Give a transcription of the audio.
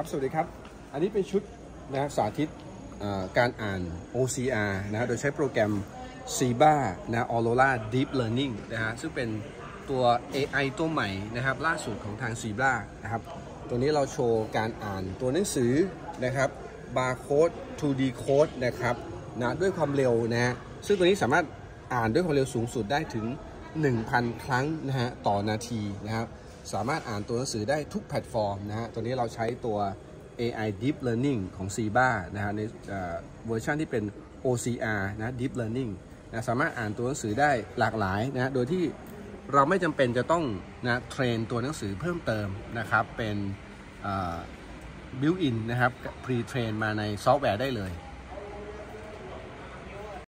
ครับ สวัสดีครับ อันนี้เป็นชุดนะสาธิตการอ่าน OCR นะโดยใช้โปรแกรม SIBA นะ Aurora Deep Learning นะฮะซึ่งเป็นตัว AI ตัวใหม่นะครับล่าสุดของทาง SIBA นะครับตัวนี้เราโชว์การอ่านตัวหนังสือนะครับ Barcode 2D Code นะครับนะด้วยความเร็วนะฮะซึ่งตัวนี้สามารถอ่านด้วยความเร็วสูงสุดได้ถึง 1,000 ครั้งนะฮะต่อนาทีนะครับ สามารถอ่านตัวหนังสือได้ทุกแพลตฟอร์มนะฮะตัวนี้เราใช้ตัว AI Deep Learning ของ Zebra นะฮะในเวอร์ชันที่เป็น OCR นะ Deep Learning นะสามารถอ่านตัวหนังสือได้หลากหลายนะฮะโดยที่เราไม่จำเป็นจะต้องนะ train ตัวหนังสือเพิ่มเติมนะครับเป็น built-in นะครับ pre-train มาในซอฟต์แวร์ได้เลย